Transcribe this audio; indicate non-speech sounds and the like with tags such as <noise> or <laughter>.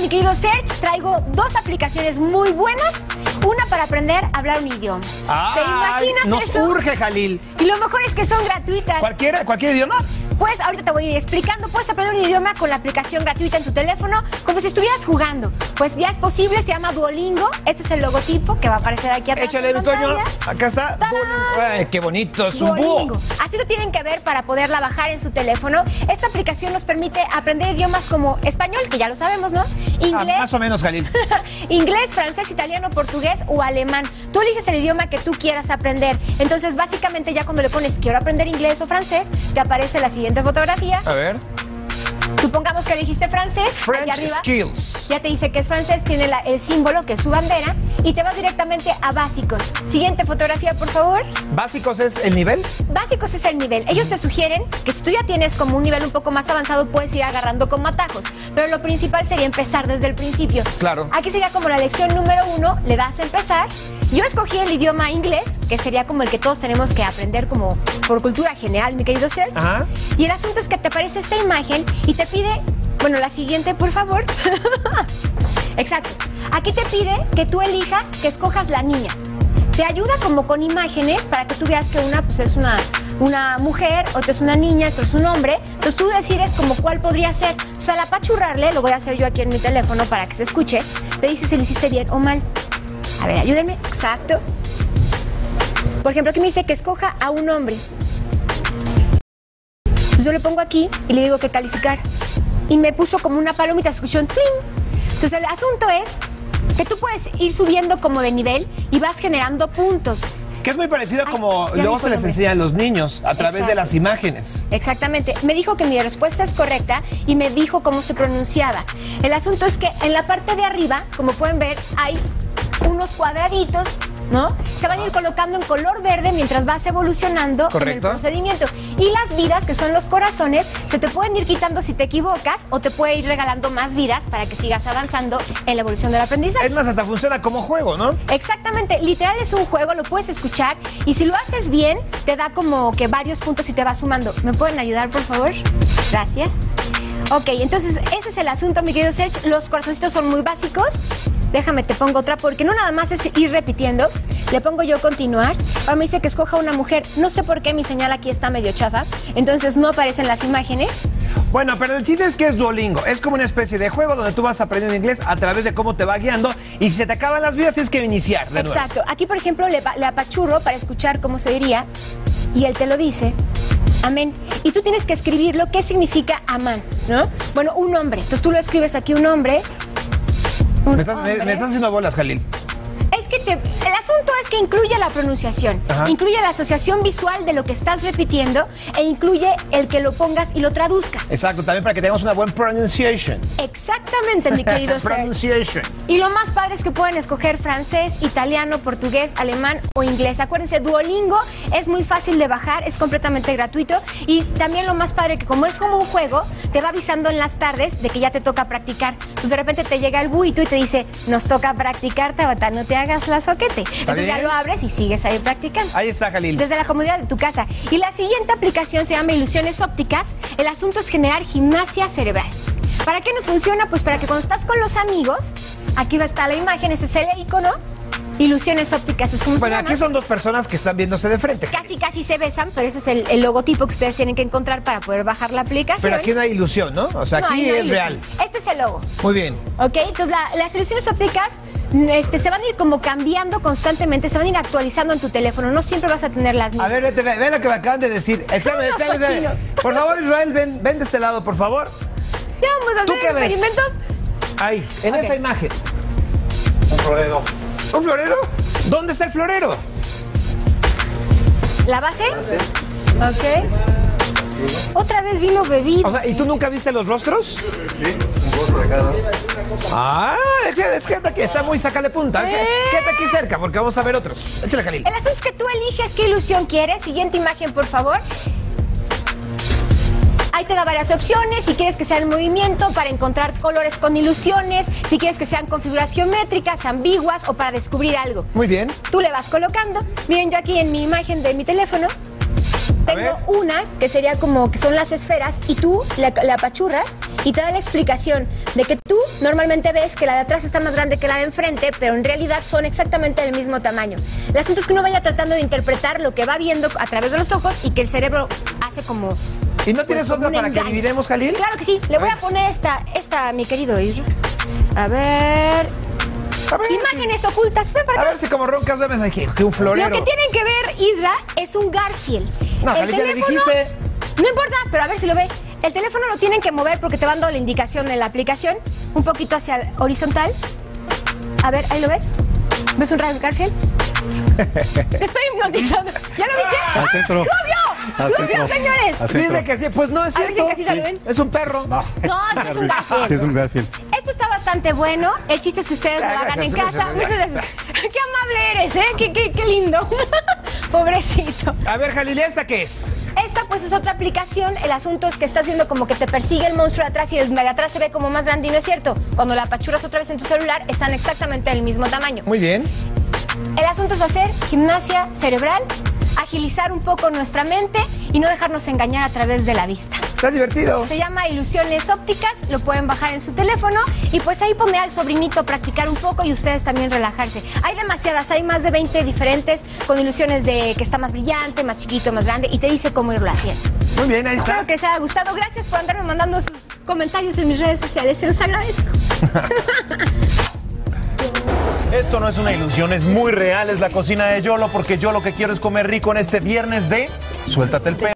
mi querido Serge, traigo dos aplicaciones muy buenas. Una para aprender a hablar un idioma. ¿Te imaginas nos eso? urge, Jalil. Y lo mejor es que son gratuitas. ¿Cualquiera, ¿Cualquier idioma? Pues ahorita te voy a ir explicando. Puedes aprender un idioma con la aplicación gratuita en tu teléfono, como si estuvieras jugando. Pues ya es posible, se llama Duolingo. Este es el logotipo que va a aparecer aquí atrás. Échale, Toño. pantalla. Acá está. Ay, qué bonito, es un búho. Duolingo. Así lo tienen que ver para poderla bajar en su teléfono. Esta aplicación nos permite aprender idiomas como español, que ya lo sabemos, ¿no? Ah, más o menos, Jalil. <laughs> Inglés, francés, italiano, portugués o alemán. Tú eliges el idioma que tú quieras aprender. Entonces, básicamente, ya cuando le pones quiero aprender inglés o francés, te aparece la siguiente fotografía. A ver. Supongamos que elegiste francés. French allá arriba, skills. Ya te dice que es francés, tiene la- el símbolo que es su bandera y te vas directamente a básicos. Siguiente fotografía, por favor. ¿Básicos es el nivel? Básicos es el nivel. Ellos te sugieren que si tú ya tienes como un nivel un poco más avanzado, puedes ir agarrando como atajos. Pero lo principal sería empezar desde el principio. Claro. Aquí sería como la lección número uno, le das a empezar. Yo escogí el idioma inglés, que sería como el que todos tenemos que aprender como por cultura general, mi querido Serge. Ajá. Y el asunto es que te aparece esta imagen y te pide, bueno, la siguiente, por favor. <laughs> Exacto. Aquí te pide que tú elijas, que escojas la niña. Te ayuda como con imágenes para que tú veas que una pues es una, una mujer, otra es una niña, otro es un hombre. Entonces tú decides como cuál podría ser. O sea, al apachurrarle, lo voy a hacer yo aquí en mi teléfono para que se escuche, te dice si lo hiciste bien o mal. A ver, ayúdenme. Exacto. Por ejemplo, aquí me dice que escoja a un hombre. Entonces yo le pongo aquí y le digo que calificar. Y me puso como una palomita, escuchó ¡tling! Entonces el asunto es que tú puedes ir subiendo como de nivel y vas generando puntos. Que es muy parecido a como ya luego se les enseña a los niños a través de las imágenes. Exactamente. Me dijo que mi respuesta es correcta y me dijo cómo se pronunciaba. El asunto es que en la parte de arriba, como pueden ver, hay unos cuadraditos, ¿no? Se van a ir colocando en color verde mientras vas evolucionando Correcto. en el procedimiento. Y las vidas, que son los corazones, se te pueden ir quitando si te equivocas o te puede ir regalando más vidas para que sigas avanzando en la evolución del aprendizaje. Es más, hasta funciona como juego, ¿no? Exactamente, literal es un juego, lo puedes escuchar y si lo haces bien, te da como que varios puntos y te va sumando. ¿Me pueden ayudar, por favor? Gracias. Ok, entonces ese es el asunto, mi querido Serge. Los corazoncitos son muy básicos. Déjame, te pongo otra, porque no nada más es ir repitiendo. Le pongo yo continuar. Ahora me dice que escoja una mujer. No sé por qué mi señal aquí está medio chafa. Entonces no aparecen las imágenes. Bueno, pero el chiste es que es Duolingo. Es como una especie de juego donde tú vas aprendiendo inglés a través de cómo te va guiando. Y si se te acaban las vidas, tienes que iniciar de nuevo. Exacto. Aquí, por ejemplo, le apachurro para escuchar cómo se diría y él te lo dice. Amén. Y tú tienes que escribirlo. ¿Qué significa amán? ¿No? Bueno, un hombre. Entonces tú lo escribes aquí, un hombre. Me estás, me estás haciendo bolas, Jalil. Que incluye la pronunciación, Ajá. incluye la asociación visual de lo que estás repitiendo e incluye el que lo pongas y lo traduzcas. Exacto, también para que tengamos una buena pronunciation. Exactamente, mi <laughs> querido pronunciation. Y lo más padre es que pueden escoger francés, italiano, portugués, alemán o inglés. Acuérdense, Duolingo es muy fácil de bajar, es completamente gratuito. Y también lo más padre que como es como un juego, te va avisando en las tardes de que ya te toca practicar. Entonces de repente te llega el buito y te dice, nos toca practicar, Tabata, no te hagas la soquete. Entonces. Lo abres y sigues ahí practicando. Ahí está, Jalil. Desde la comodidad de tu casa. Y la siguiente aplicación se llama Ilusiones Ópticas. El asunto es generar gimnasia cerebral. ¿Para qué nos funciona? Pues para que cuando estás con los amigos, aquí va a estar la imagen, ese es el icono. Ilusiones ópticas es como Bueno, aquí son dos personas que están viéndose de frente. Casi, casi se besan, pero ese es el, el logotipo que ustedes tienen que encontrar para poder bajar la aplicación. Pero aquí no hay ilusión, ¿no? O sea, No, aquí no es ilusión. real. Este es el logo. Muy bien. ¿Ok? Entonces la- las ilusiones ópticas este, se van a ir como cambiando constantemente, se van a ir actualizando en tu teléfono. No siempre vas a tener las mismas. A ver, vete, ve, ve lo que me acaban de decir. Espérame, espérame. Por favor, Israel, ven, ven de este lado, por favor. Ya vamos a ¿Tú hacer qué ves? experimentos. Ahí, en esa imagen. Un florero. ¿Un florero? ¿Dónde está el florero? ¿La base? Ok. Otra vez vino bebido. O sea, ¿y tú nunca viste los rostros? Sí, un rostro de cada. Ah, es que, es que está muy sacale punta. ¿Eh? Quédate aquí cerca porque vamos a ver otros. Échale, Jalil. El asunto es que tú eliges qué ilusión quieres. Siguiente imagen, por favor. Ahí te da varias opciones, si quieres que sea en movimiento, para encontrar colores con ilusiones, si quieres que sean configuración métricas, ambiguas o para descubrir algo. Muy bien. Tú le vas colocando. Miren, yo aquí en mi imagen de mi teléfono tengo ver. una que sería como que son las esferas y tú la, la apachurras y te da la explicación de que tú normalmente ves que la de atrás está más grande que la de enfrente, pero en realidad son exactamente del mismo tamaño. El asunto es que uno vaya tratando de interpretar lo que va viendo a través de los ojos y que el cerebro hace como... ¿Y no tienes pues, otra para que engaño. dividamos, Jalil? Claro que sí. Le voy a poner esta, esta, mi querido Isra. A ver... A ver, Imágenes ocultas. Ven para a acá. ver si como roncas duermes aquí, que un florero. Lo que tienen que ver, Isra, es un Garfield. No, El Jalil, ya le teléfono- dijiste. No importa, pero a ver si lo ve. El teléfono lo tienen que mover porque te van dando la indicación en la aplicación. Un poquito hacia el horizontal. A ver, ahí lo ves. ¿Ves un Gar- Garfield? <laughs> Te estoy hipnotizando. ¿Ya lo viste? Centro. ¡Lo vio! Al ¡Lo vio, centro. señores! Al centro. Dice que sí, pues no es A ver si cierto. casi se lo ven. Es un perro. No. No, sí es un Garfield. Sí, es un Garfield. Esto está bastante bueno. El chiste es que ustedes lo Ah, hagan en casa. Muchas gracias. <laughs> Qué amable eres, ¿eh? Qué, qué, qué lindo. <laughs> Pobrecito. A ver, Jalil, ¿esta qué es? Esta pues es otra aplicación. El asunto es que estás viendo como que te persigue el monstruo de atrás y el de atrás se ve como más grande y no es cierto. Cuando la apachuras otra vez en tu celular están exactamente del mismo tamaño. Muy bien. El asunto es hacer gimnasia cerebral, agilizar un poco nuestra mente y no dejarnos engañar a través de la vista. Está divertido. Se llama Ilusiones Ópticas, lo pueden bajar en su teléfono y pues ahí poner al sobrinito a practicar un poco y ustedes también relajarse. Hay demasiadas, hay más de 20 diferentes con ilusiones de que está más brillante, más chiquito, más grande y te dice cómo irlo haciendo. Muy bien, ahí está. Espero que les haya gustado. Gracias por andarme mandando sus comentarios en mis redes sociales. Se los agradezco. <laughs> Esto no es una ilusión, es muy real, es la cocina de Yolo, porque yo lo que quiero es comer rico en este viernes de Suéltate el pelo.